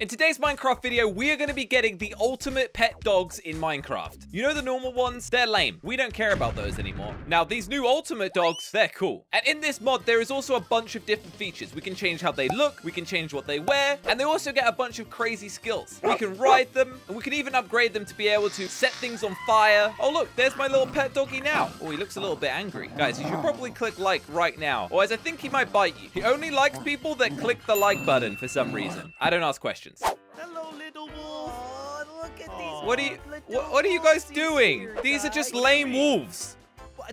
In today's Minecraft video, we are going to be getting the ultimate pet dogs in Minecraft. You know the normal ones? They're lame. We don't care about those anymore. Now, these new ultimate dogs, they're cool. And in this mod, there is also a bunch of different features. We can change how they look, we can change what they wear, and they also get a bunch of crazy skills. We can ride them, and we can even upgrade them to be able to set things on fire. Oh, look, there's my little pet doggy now. Oh, he looks a little bit angry. Guys, you should probably click like right now, or as I think he might bite you. He only likes people that click the like button for some reason. I don't ask questions. Hello, little wolf. Oh, look at these. What are you little what, what are you guys doing? here, These are just lame wolves.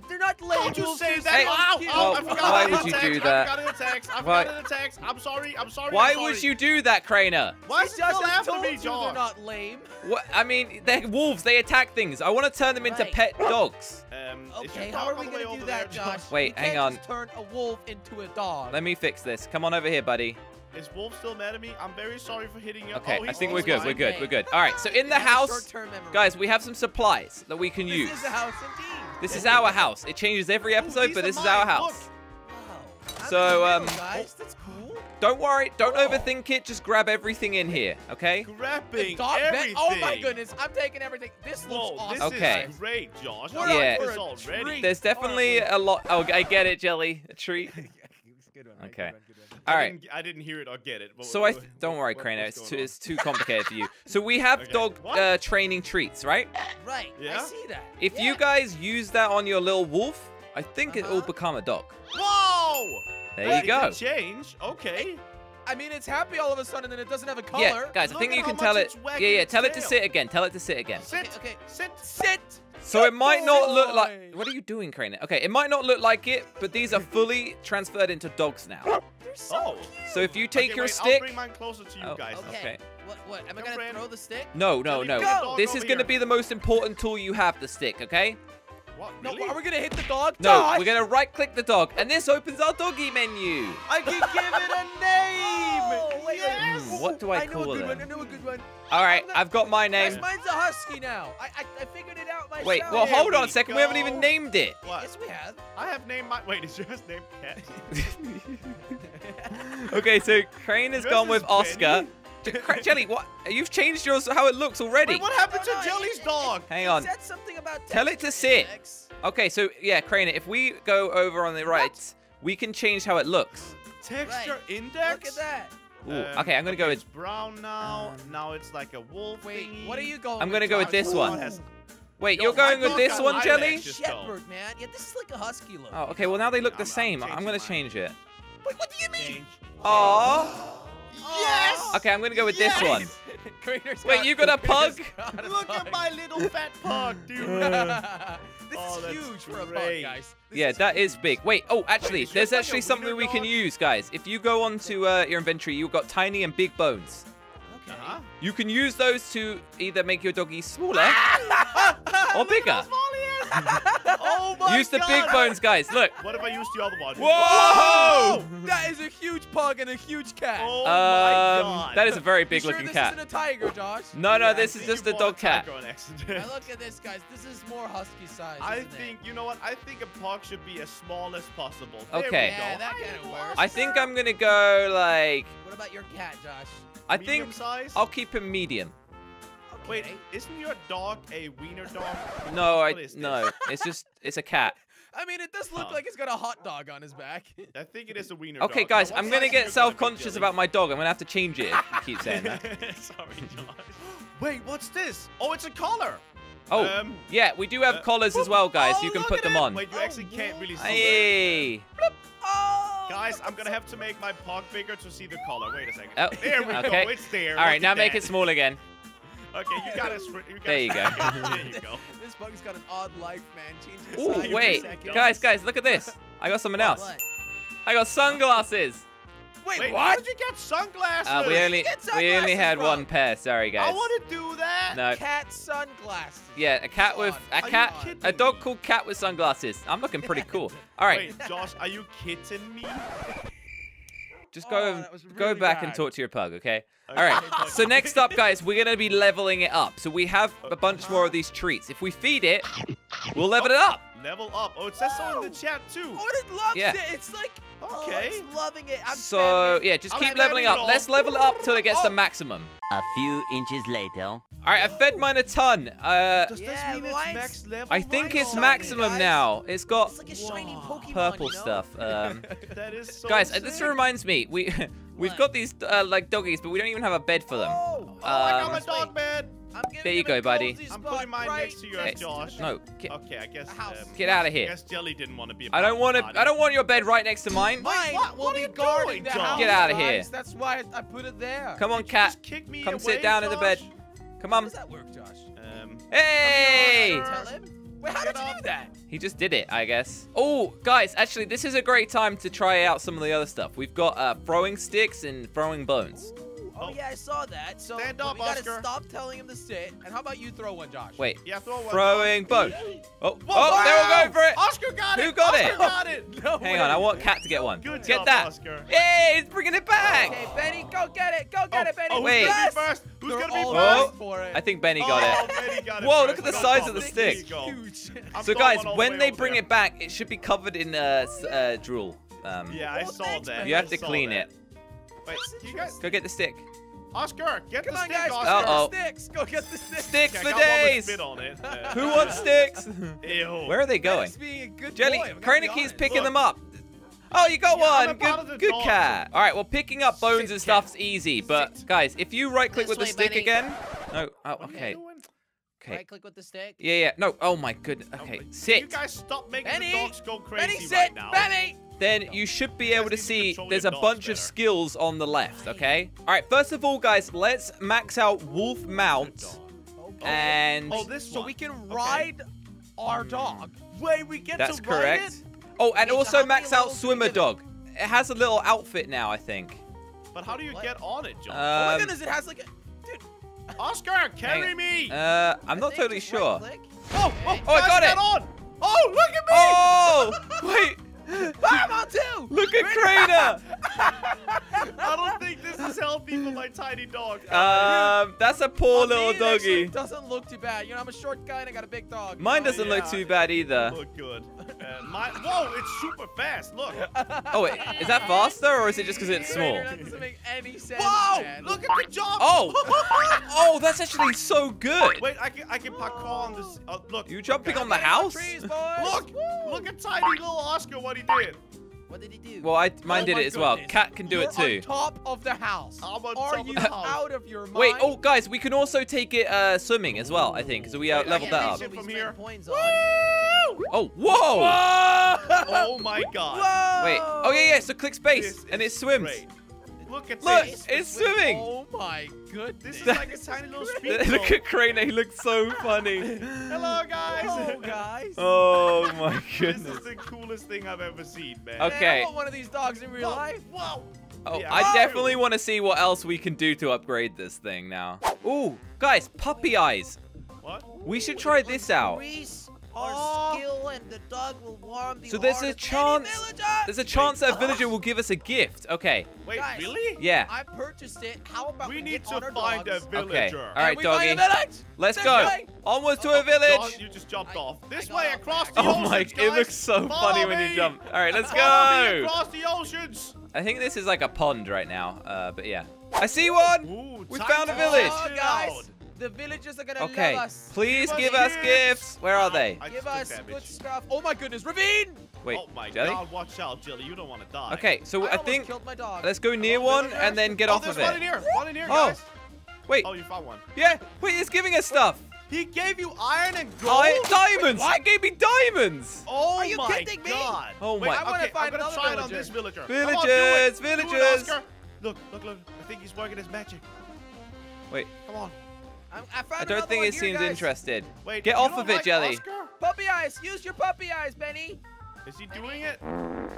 They're not lame. Don't you wolves, say that! Hey, so Ow, cute. ow, I Oh, forgot why in would you text, do that? I forgot in the text. I Why- forgot in the text. I'm sorry. I'm sorry. Why I'm would you do that, Crainer? Why is it Josh, still I after me, you Josh? they're not lame. What? I mean, they're wolves. They attack things. I want to turn them into pet dogs. Um, Okay, how are we gonna do that, there, Josh? Wait, We hang can't on. Just turn a wolf into a dog. Let me fix this. Come on over here, buddy. Is Wolf still mad at me? I'm very sorry for hitting you. Okay, oh, I think we're good. fine. We're good. We're good. All right. So in the house, guys, we have some supplies that we can this use. is a house indeed. This is our house. It changes every episode, these but this is our house. Wow. So, in the middle, um, guys, that's cool. Don't worry. Don't Oh. overthink it. Just grab everything in here, okay? Grabbing Dog bed- everything. Oh my goodness, I'm taking everything. This looks Whoa, awesome. this Okay. is great, Josh. We're I like Yeah. this a already. treat. There's definitely Aren't a lot. Oh, I get it, Jelly. A treat. good one, Okay. Good one, good one. All I right. didn't, I didn't hear it or get it. What- So I what- don't worry, what- Crainer. It's too on? it's too complicated for you. So we have Okay. dog uh, training treats, right? Right. Yeah? I see that. If Yeah. you guys use that on your little wolf, I think it will Uh-huh. become a dog. Whoa! There Hey, you go. Change. Okay. I mean, it's happy all of a sudden, and it doesn't have a color. Yeah, guys, I Look think at you how can much tell it. it's wagging Yeah, yeah. its Tell it to tail. sit again. Tell it to sit again. Sit. Okay, Sit. Sit. So it might not look like. What are you doing, Crainer? Okay, it might not look like it, but these are fully transferred into dogs now. They're so Oh. cute. So if you take okay, your wait, stick. I'll bring mine closer to you Oh, guys. Okay. Okay. What? What? Am I gonna throw the stick? No, no, Jelly, no. bring This is going to be the most important tool you have, the stick, okay? What? No. Really? Are we gonna hit the dog? No, Josh! we're going to right click the dog, and this opens our doggy menu. I can give it a name. Oh, wait, wait. yes. Hmm, what do I I know call a good them? one. I know a good one. All right, I'm gonna- I've got my Guys, name. mine's a husky now. I I, I figured it out myself. Wait, well, There hold on a we second. We haven't even named it. What? Yes, we have. I have named my. Wait, is yours named Cat? okay, so Crane has Yours gone is with Oscar. Benny. Jelly, what? You've changed yours how it looks already. Wait, what happened No, to no, Jelly's it- it- dog? Hang on. said something about Tell it to text sit. index. Okay, so yeah, Crane, if we go over on the right, we can change how it looks. Texture Right. index. Look at that. Ooh, Um, okay, I'm gonna go It's with. brown now. Um, now it's like a wolf. Wait, thingy. what are you going? I'm gonna with, go with this Ooh, one. Wait, Yo, you're going with this one, Jelly? eyelashes. Just go. Shepherd, man. Yeah, this is like a husky look. Oh, okay. Well, now they look I'm- the I'm same. I'm changing gonna change it. Wait, what do you mean? Change. Aww. Yes. Okay, I'm gonna go with this one. Crainer's Wait, you got a pug? got a Look pug. at my little fat pug, dude. this Oh, is huge for a pug, guys. This Yeah, is that is huge. big. Wait, oh, actually, is there's yours like actually something wiener we can use, guys. If you go onto uh, your inventory, you've got tiny and big bones. Okay. Uh-huh. You can use those to either make your doggy smaller or bigger. oh my Use the God. big bones, guys. Look. What if I use the other one? Whoa! Whoa! That is a huge pug and a huge cat. Oh my Um, God. that is a very You big sure looking this cat. isn't a tiger, Josh? No, no, Yeah, I this is just a bought dog cat. tiger on accident. Now look at this, guys. This is more husky size. I isn't it? think you know what? I think a pug should be as small as possible. There Okay. Yeah, that kinda works. I think I'm gonna go like. What about your cat, Josh? I Medium think size. I'll keep him medium. Wait, isn't your dog a wiener dog? No, I What is this? no. It's just it's a cat. I mean, it does look Huh. like he's got a hot dog on his back. I think it is a wiener Okay, dog. guys, I'm gonna get self-conscious about my dog. I'm gonna have to change it if you keep saying that. Sorry, Josh. Wait, what's this? Oh, it's a collar. Oh, Um, yeah, we do have uh, collars as well, guys. oh, you can put them it. on. Wait, you actually can't really see. it. Hey. Oh! Guys, I'm gonna have to make my pug bigger to see the collar. Wait a second. Oh, there we okay. go. It's there. All right, now at make it small again. Okay, you gotta. stri- You gotta There you go. there you go. This bug's got an odd life, man. Changes Ooh, wait, guys, guys, look at this. I got something else. What? I got sunglasses. Wait, Wait, what? how did you get sunglasses? Uh, we only get we only had from? one pair. Sorry, guys. I guys. want to do that. No. Cat sunglasses. Yeah, a cat with a cat, a dog me? called Cat with sunglasses. I'm looking pretty cool. All right, Wait, Josh, are you kidding me? Just Oh, go that was go really back and talk to your pug, okay? Okay, All right. So next up, guys, we're gonna be leveling it up. So we have a bunch more of these treats. If we feed it, we'll level it up. Level up. Oh, it says so in the chat too. Oh, and it loves Yeah. it. It's like, oh, Okay. it's loving it. I'm So, spamming it. So, yeah, just I'm keep leveling up. Let's level it up till it gets the Oh. maximum. A few inches later. All right, I fed mine a ton. Uh, Does Yeah, mean it's it's- max level? I think Why it's maximum Guys. now. It's got It's like a shiny Pokemon. purple you know? stuff. Um, That is so guys, uh, this reminds me. We we've got these uh, like doggies, but we don't even have a bed for them. Oh, Oh, I got Um, my dog bed. I'm There you go, buddy. I'm putting mine right next to yours, next Josh. No, get, Okay, I guess. Um, get out of I here. guess Jelly didn't want to be. a I don't want to. I don't want your bed right next to mine. Mine what? will What are be you guarding doing, the Josh? house. Get outta here. That's why I put it there. Come on, cat. just kick me Come sit down in the bed. Josh? Come How on. does that work, Josh? Um, Hey! Tell him. Wait, how did you do that? He just did it, I guess. Oh, guys, actually, this is a great time to try out some of the other stuff. We've got uh, throwing sticks and throwing bones. Oh, Oh. yeah, I saw that. So Stand up, we gotta Oscar. stop telling him to sit. And how about you throw one, Josh? Wait, yeah, throw one. throwing both. Oh, Whoa, oh, they're all going for it. Oscar got it. Who got Oscar it? got it. No Hang way. on, I want Cat to get one. Good get job, that. Oscar. Yay, he's bringing it back. Okay, Benny, go get it. Go get oh, it, Benny. Oh, who's Wait. gonna Yes! be first? Who's They're gonna be first? Oh, for it. I think Benny got oh, it. Benny got it Whoa, look at the Good size of the stick. Huge. So, guys, one all the when they bring it back, it should be covered in uh, uh, drool. Um, Yeah, I saw that. You have to clean it. Wait, you guys, Go get the stick. Oscar, get Come the on, stick, guys. Oscar. Uh-oh. Get the sticks. Go get the sticks. Sticks Okay, for got one with days. spit on it. Uh, Who wants sticks? Ew. Where are they going? Benny's being a good Jelly, boy. I'm gonna Crane be keeps picking Look. them up. Oh, you got Yeah, one. a part of the Good, good cat. All right, well, picking up bones Sit, and cat. stuff's easy, but Sit. guys, if you right click This with the way, stick Benny. again, no, oh, What are you okay, okay, Right click with the stick. yeah, yeah, no, oh my goodness, Oh, okay, wait, You guys stop making Benny, the dogs go crazy Benny, right sit. now. Benny. Then you should be able to see there's a bunch of skills on the left, okay? All right, first of all, guys, let's max out Wolf Mount and Oh, this so we can ride our dog. Wait, we get that's to ride correct. it? Oh, and Wait, also max out levels do we Swimmer? Dog. It has a little outfit now, I think. But how do you What? get on it, John? oh my Um, goodness, it has like a. Dude, Oscar, carry me! Uh, I'm not totally sure. right-click. oh, oh, Oh, I got it. on! Oh, look at me! Oh, wait. I'm on two. Look at Crainer. I don't think this is healthy for my tiny dog. Um, that's a poor On me, little it doggy. doesn't look too bad. You know, I'm a short guy and I got a big dog. Mine doesn't look yeah. too bad either. look good. Uh, my, whoa, it's super fast. Look. Oh, wait, is that faster or is it just because it's small? That doesn't make any sense. Whoa! man. Look at the jump! Oh, oh, that's actually so good. Wait, I can I can parkour on this. Uh, look. You jumping on the house? Trees. Look! Woo. Look at tiny little Oscar. What he did. What did he do? Well, I mine Oh did it as well. Cat can do it You're too. on top of the house. I'm on Are top of you the out of your mind? Wait, oh, guys, we can also take it uh, swimming as well, I think, so we uh, leveled that up. from spend here. Points on. Oh, whoa! Oh my god. Whoa! Wait, oh yeah, yeah, so click space, This and it swims. great. Look at Look, this. it's swimming. Oh my goodness. This is like a tiny little speed Look at Crainer, he looks so funny. Hello, guys. Oh, guys. Oh my goodness. This is the coolest thing I've ever seen, man. Okay. Man, I want one of these dogs in real Whoa, life. Whoa. Oh, Yeah. I definitely want to see what else we can do to upgrade this thing now. Ooh, guys, puppy eyes. What? We should try this out. Increase. Our skill and the dog will warm the So there's a chance- There's a chance that a villager will give us a gift. Okay, Wait, Guys. really? yeah. I purchased it. How about We we, need get to on our find a villager. Okay, all and right, we find a doggy. village? Let's This go. way. Onwards to Oh, a village. John, you just jumped I- off. This way across back. the Oh my, guys. it looks so Follow funny when you jump. All right, let's Follow me go. across the oceans. I think this is like a pond right now, uh, but yeah. I see one. Ooh, We found a to village. Oh, guys. Out. The villagers are gonna Okay, love us. please Give give us us gifts. gifts. Where are they? I Give us damage. good stuff. Oh my goodness, ravine! Wait, oh my Jelly? god, watch out, Jelly. You don't want to die. Okay, so I almost think my dog. let's go near Hello, one villager. and then get oh, off there's of one in it. here. One in here, Oh. guys. Wait, Oh, you found one. yeah. Wait, he's giving us stuff. He gave you iron and gold. Di- diamonds. It gave me diamonds. Oh Are you my kidding me? god. Oh Wait, my- I wanna okay, find I'm another try it on villager. this villager. Villagers, Come on, do it. Villagers. Look, look, look. I think he's working his magic. Wait, Come on. I'm, I found I don't think it here, seems guys. interested. Wait. Get off of it, like Jelly. Oscar? Puppy eyes. Use your puppy eyes, Benny. Is he doing it?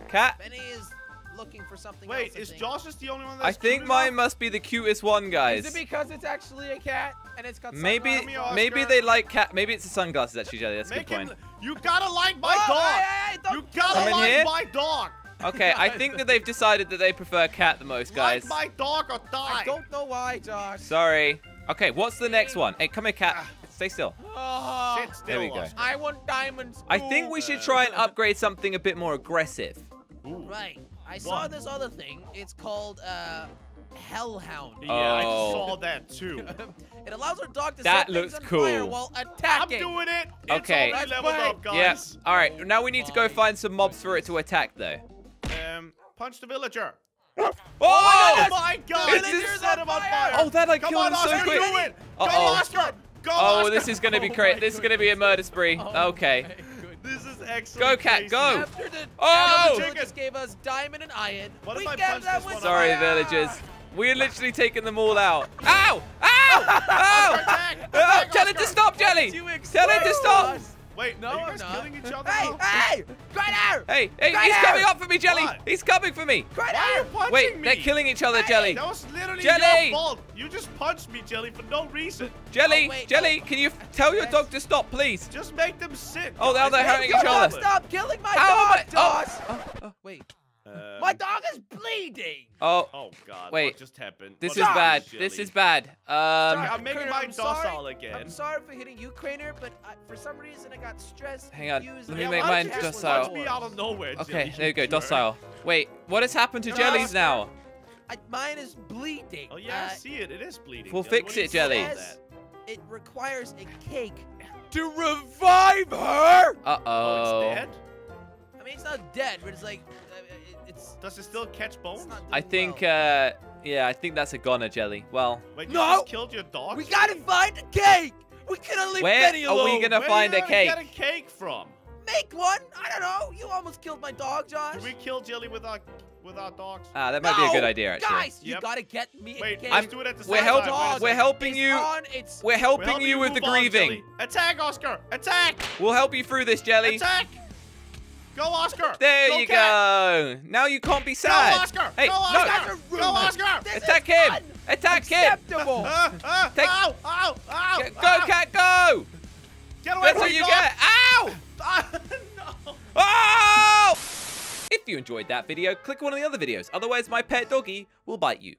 Cat. Benny is looking for something Wait, else. Is think. Josh just the only one that's I think cute mine enough? must be the cutest one, guys. Is it because it's actually a cat and it's got Maybe, sunglasses? Oscar. maybe they like cat. Maybe it's the sunglasses actually, Jelly. That's a good him. point. You gotta like my Oh, dog. hey, hey, don't you kill gotta Come in like here? my dog. Okay, I think that they've decided that they prefer cat the most, guys. Like my dog or die. I don't know why, Josh. Sorry. Okay, what's the next one? Hey, come here, cat. Stay still. Oh, Sit still. There we go. I want diamonds. I think we should try and upgrade something a bit more aggressive. Ooh. Right. I saw What? this other thing. It's called uh, Hellhound. Yeah, Oh. I saw that too. it allows our dog to That set things looks on fire cool. while I'm doing it. Okay. It's already Let's leveled play. up, Yeah. guys. All right. Now we need to go find some mobs for it to attack, though. Um, punch the villager. Oh! Oh my god! It's just- set him on fire. Oh, that I Come killed on, him so Oscar, quick. do it. Go, Uh-oh. Oscar. Go, Oh, Oscar. this is gonna be Oh great. my This is gonna be a murder spree. Oh Okay. This is excellent. Go, cat, crazy. go. After the, Oh! after the Chicken. gave us diamond and iron, What we if I gave punch them this with one Sorry, fire. villagers. We're literally taking them all out. Ow! Ow! Ow! Attack, Ah, attack, Tell it to stop, Jelly! Tell it to stop! Exposed. Wait, No, are you I'm guys not. killing each other Hey, now? hey! Right there! Hey, hey, Right he's coming up for me, Jelly! What? He's coming for me! Right Why are you there! punching Wait, me? they're killing each other, Hey, Jelly. That was literally Jelly! your fault. You just punched me, Jelly, for no reason. Jelly, Oh, wait, Jelly, oh. can you tell your dog to stop, please? Just make them sit. Oh, now they're Make hurting each other. stop. Stop killing my How am dog, I- oh. Josh! Oh, oh, oh Wait, Um, my dog is bleeding! oh, Oh God! Wait. What just happened? this What is bad. Jelly? This is bad. Um, I'm making Crainer, mine I'm sorry. docile again. I'm sorry for hitting you, Crainer, but I, for some reason I got stressed. Hang on, let me I make wanted mine docile. Me out of nowhere. okay, Jelly, there you go, docile. Wait, what has happened to Come Jelly's on. now? I, mine is bleeding. Oh yeah, I Uh, see it. It is bleeding. We'll Jelly. fix What do you it, say Jelly. about Says that? it requires a cake. To revive her? Uh Oh, oh. it's dead. I mean, it's not dead, but it's like it, it's. Does it still catch bones? I think, well. uh, yeah, I think that's a goner, Jelly. Well, Wait, you No! just killed your dog. we gotta find a cake. We couldn't leave Where Benny are we alone. gonna Where find you a gonna cake? Get a cake from? make one? I don't know. You almost killed my dog, Josh. Did we kill Jelly with our with our dogs? ah, that might be a good idea, actually. Guys, you Yep. gotta get me Wait, a cake. let's do it at the we're same help- time. dog we're helping is you- On its We're We're helping you with the move on, grieving. Attack, Oscar! Attack! We'll help you through this, Jelly. Attack! Go, Oscar! There go, you cat. go. Now you can't be Go, sad. Oscar! Hey, go, no. Oscar! Guys are Go. Oscar! This Attack is him. un- Attack him. Acceptable. Ah, ah, Take- Ow! Ow! Ow! Go, ow. cat, go. Get away That's what you dog. get. Ow! No! Oh! If you enjoyed that video, click one of the other videos. Otherwise, my pet doggy will bite you.